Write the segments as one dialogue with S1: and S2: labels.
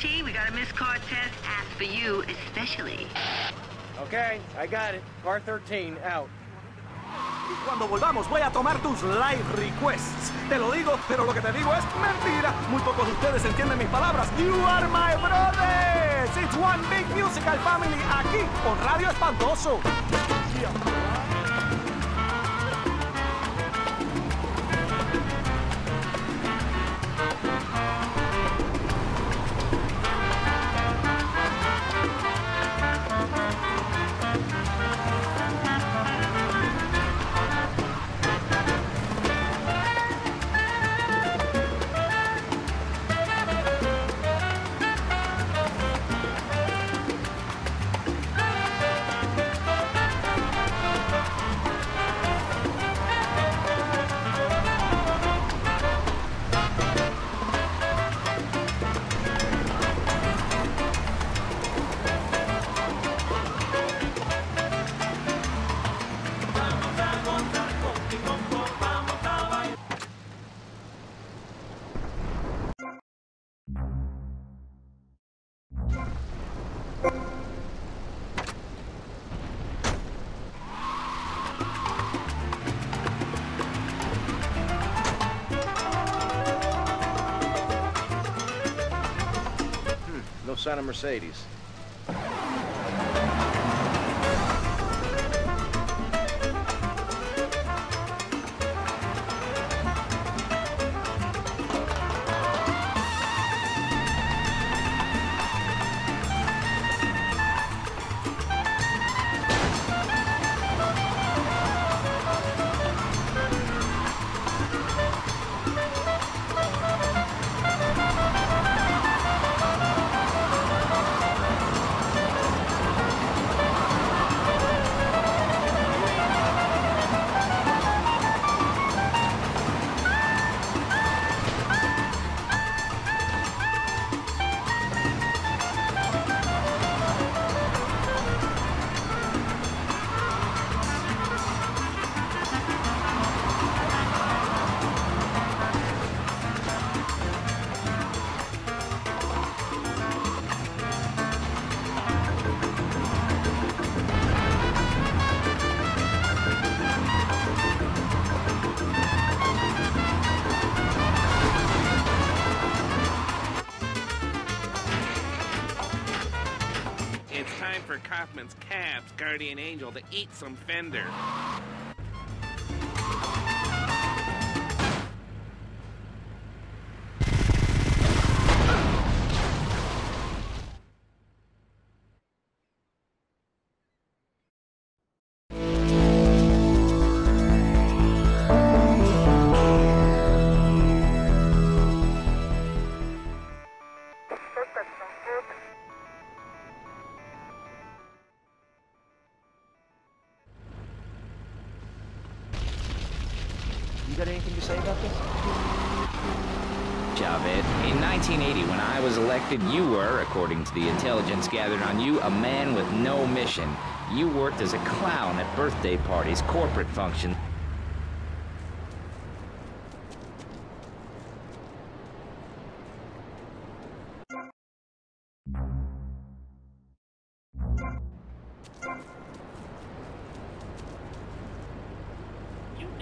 S1: 13, we got a missed car test asked for you especially.
S2: Okay, I got it. Car 13, out.
S3: Y cuando volvamos voy a tomar tus live requests. Te lo digo, pero lo que te digo es mentira. Muy pocos de ustedes entienden mis palabras. You are my brothers. It's one big musical family aquí con Radio Espantoso.
S2: No of Mercedes.
S4: For Kaufman's Cab's Guardian Angel to eat some fender.
S2: You got anything to say about this?
S5: Javed, in 1980, when I was elected, you were, according to the intelligence gathered on you, a man with no mission. You worked as a clown at birthday parties, corporate functions.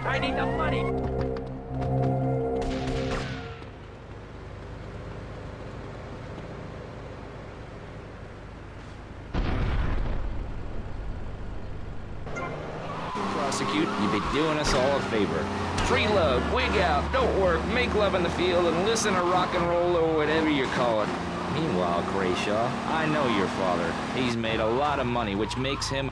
S6: I need the money.
S5: Prosecute, you'd be doing us all a favor. Freeload, wig out, don't work, make love in the field, and listen to rock and roll or whatever you call it. Meanwhile, Grayshaw, I know your father. He's made a lot of money, which makes him